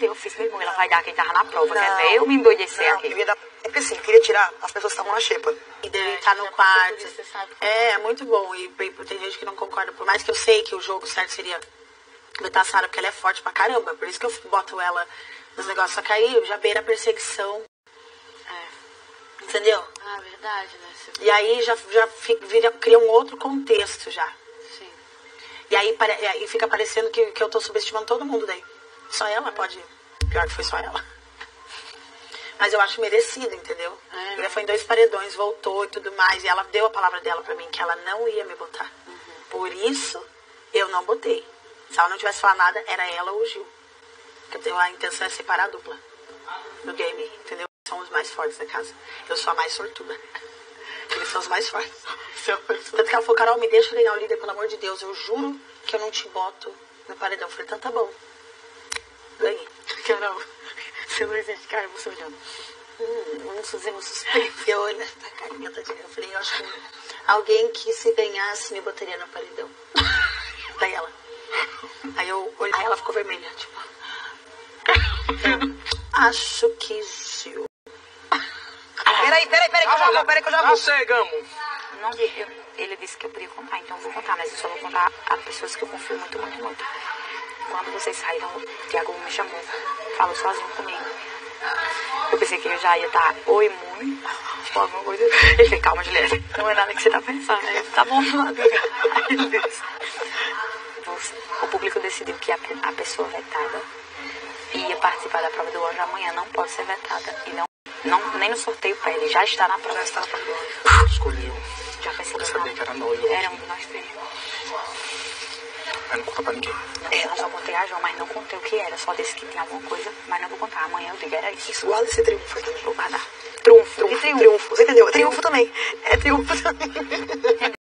Eu fiz, meu irmão, ela vai dar quem tava na prova. Quer ver eu me endoidecer não, aqui? eu ia dar- É porque assim, eu queria tirar as pessoas que estavam na xepa. E dele É, tá no quarto. isso. É, é muito bom. E bem, tem gente que não concorda. Por mais que eu sei que o jogo certo seria botar a Sarah, porque ela é forte pra caramba. Por isso que eu boto ela nos negócios. Só que aí já beira a perseguição. É. Entendeu? Ah, verdade, né? Você- E aí já, já fi- vira, cria um outro contexto já. Sim. E aí, pare- e aí fica parecendo que, que eu tô subestimando todo mundo daí. Só ela pode. Pior que foi só ela. Mas eu acho merecido, entendeu? É. Ela foi em dois paredões, voltou e tudo mais. E ela deu a palavra dela pra mim, que ela não ia me botar. Por isso, eu não botei. Se ela não tivesse falado nada, era ela ou o Gil. Porque eu tenho a intenção é separar a dupla no game, entendeu? São os mais fortes da casa. Eu sou a mais sortuda. Eles são os mais fortes. Tanto que ela falou, Carol, me deixa ligar o líder, pelo amor de Deus. Eu juro que eu não te boto no paredão. Eu falei, então tá bom. Ganhei. Carol, você não existe, cara, você olhando. Hum, vamos fazer um suspense. Eu olhei pra carinha, tadinha. Eu falei, eu acho que alguém que se ganhasse me botaria no paredão. Daí ela. Aí eu olhei, aí ela ficou vermelha, tipo. acho que Gil. Peraí, peraí, peraí, que eu já vou, peraí que eu já vou. Nós chegamos. Não, ele disse que eu podia contar, então eu vou contar, mas eu só vou contar a pessoas que eu confio muito, muito, muito. Quando vocês saíram, o Tiago me chamou, falou sozinho comigo. Eu pensei que eu já ia estar ou imune, ou alguma coisa. Ele fez, calma, Juliana, não é nada que você tá pensando. Aí eu, tá bom, amiga. Aí ele disse, "Você- o público decidiu que a, a pessoa vetada ia participar da prova do anjo amanhã, não pode ser vetada. E não, não, nem no sorteio pede, já está na prova. Já está na prova. Escolheu. Já sabia não? que era nós, um de nós três. Mas não conta pra ninguém. Não, eu só contei a João, mas não contei o que era. Só disse que tinha alguma coisa, mas não vou contar. Amanhã eu digo, era isso. O Alice triunfa também. Vou guardar. Triunfo, E triunfo. Você entendeu? É triunfo também. É triunfo também.